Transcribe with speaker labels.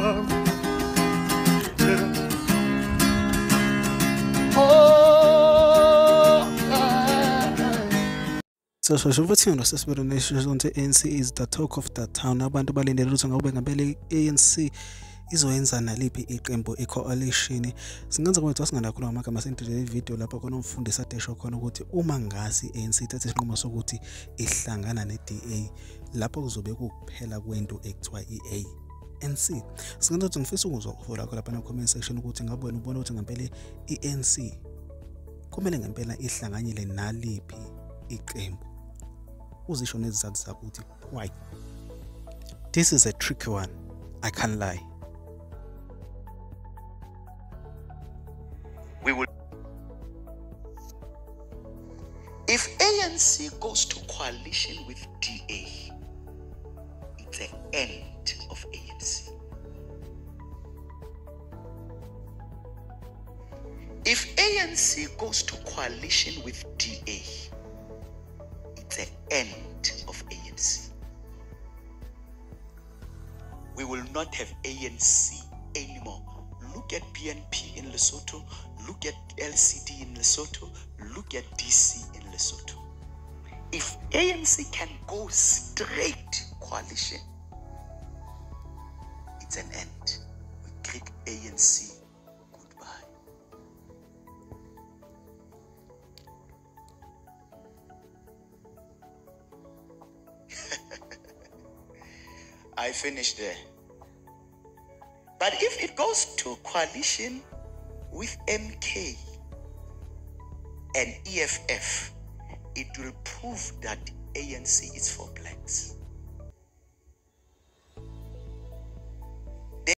Speaker 1: gone. Yeah. Oh, I...
Speaker 2: sasheshe futhi ngilosesibelelesonto i-anc is the talk of the town abantu balindele ukuthi ngabe ngabele i-anc izoyenza naliphi iqembu i-coalition singenza kwethu asinganakhuluma amagama sendidele ividiyo lapho khona umfundisi adesho khona ukuthi uma ngazi i-anc ithathe isinqumo sokuthi ihlangana ne-da lapho kuzobe kuphela kwento ekuthiwa i-a i-ANC e singenza ukuthi ngifisa ukuzwa uvo lakho lapha ne-comment section ukuthi ngabe wena ubona ukuthi ngempela i-ANC kumele ngempela ihlanganyele naliphi iqembu uzisho nezizathu zakho ukuthi why this is a tricky one i can't
Speaker 1: lie we will If ANC goes to coalition with DA, it's an end ANC goes to coalition with DA, it's the end of ANC. We will not have ANC anymore. Look at PNP in Lesotho, look at LCD in Lesotho, look at DC in Lesotho. If ANC can go straight coalition, it's an end. We kick ANC I finish there. But if it goes to coalition with MK and EFF, it will prove that ANC is for blacks.